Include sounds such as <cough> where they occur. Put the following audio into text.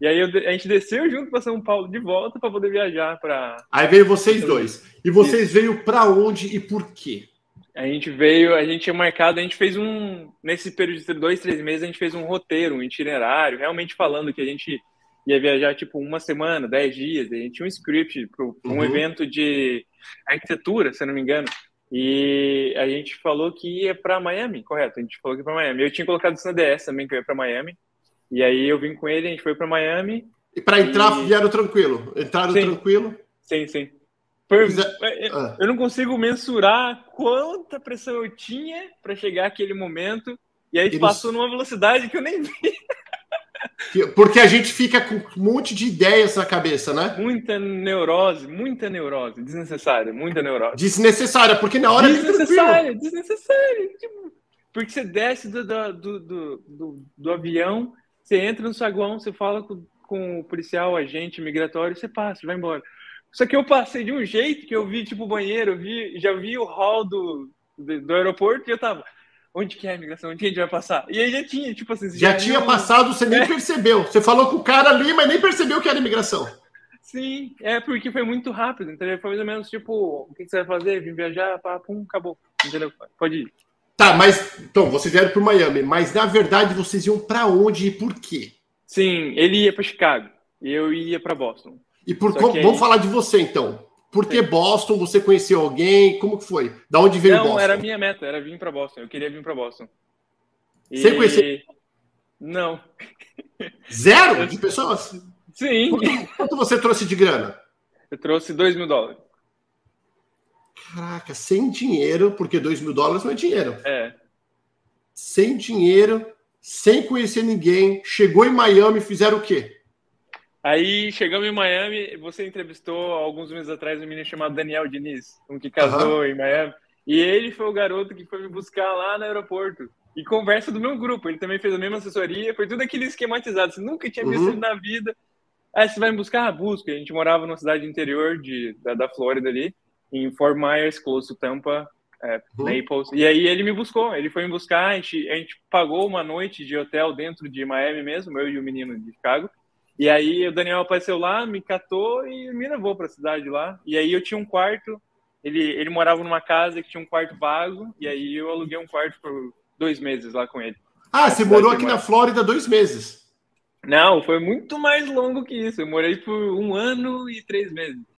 E aí eu, a gente desceu junto para São Paulo de volta para poder viajar para. Aí veio vocês dois. E vocês Isso. veio para onde e por quê? A gente veio, a gente tinha marcado, a gente fez um. Nesse período de dois, três meses, a gente fez um roteiro, um itinerário, realmente falando que a gente ia viajar tipo uma semana, dez dias. A gente tinha um script para um uhum. evento de arquitetura, se eu não me engano. E a gente falou que ia para Miami, correto? A gente falou que ia para Miami. Eu tinha colocado isso na DS também, que eu ia para Miami. E aí eu vim com ele, a gente foi para Miami. E para entrar, e... vieram tranquilo? Entraram sim. tranquilo? Sim, sim. É, ah. Eu não consigo mensurar quanta pressão eu tinha para chegar aquele momento. E aí Eles... passou numa velocidade que eu nem vi. Porque a gente fica com um monte de ideias na cabeça, né? Muita neurose, muita neurose, desnecessária, muita neurose. Desnecessária, porque na hora desnecessária, é desnecessária. Tipo, porque você desce do, do, do, do, do avião, você entra no saguão, você fala com, com o policial, agente migratório, você passa, vai embora. Só que eu passei de um jeito que eu vi, tipo, o banheiro, vi, já vi o hall do, do, do aeroporto e eu tava, onde que é a imigração? Onde que a gente vai passar? E aí já tinha, tipo assim... Já, já tinha passado, você nem é. percebeu. Você falou com o cara ali, mas nem percebeu que era imigração. Sim, é porque foi muito rápido, entendeu? Foi mais ou menos tipo, o que você vai fazer? Vim viajar, pá, pum, acabou, entendeu? Pode ir. Tá, mas então vocês vieram para Miami, mas na verdade vocês iam para onde e por quê? Sim, ele ia para Chicago e eu ia para Boston. E por como, aí... vamos falar de você então. Por que Boston? Você conheceu alguém? Como que foi? Da onde veio Não, Boston? era a minha meta, era vir para Boston. Eu queria vir para Boston. E... Você conheceu? Não. Zero <laughs> de pessoas? Sim. Quanto, quanto você trouxe de grana? Eu trouxe 2 mil dólares. Caraca, sem dinheiro, porque 2 mil dólares não é dinheiro. É. Sem dinheiro, sem conhecer ninguém, chegou em Miami, fizeram o quê? Aí chegamos em Miami, você entrevistou alguns meses atrás um menino chamado Daniel Diniz, um que casou uhum. em Miami. E ele foi o garoto que foi me buscar lá no aeroporto. E conversa do meu grupo, ele também fez a mesma assessoria, foi tudo aquele esquematizado. Você nunca tinha visto uhum. ele na vida. Aí você vai me buscar? Ah, busca. A gente morava numa cidade interior de, da, da Flórida ali em Fort Myers, close to Tampa, é, uhum. Naples. E aí ele me buscou, ele foi me buscar, a gente, a gente pagou uma noite de hotel dentro de Miami mesmo, eu e o menino de Chicago. E aí o Daniel apareceu lá, me catou e me levou para a cidade lá. E aí eu tinha um quarto, ele, ele morava numa casa que tinha um quarto vago, e aí eu aluguei um quarto por dois meses lá com ele. Ah, você morou aqui na Flórida dois meses? Não, foi muito mais longo que isso. Eu morei por um ano e três meses.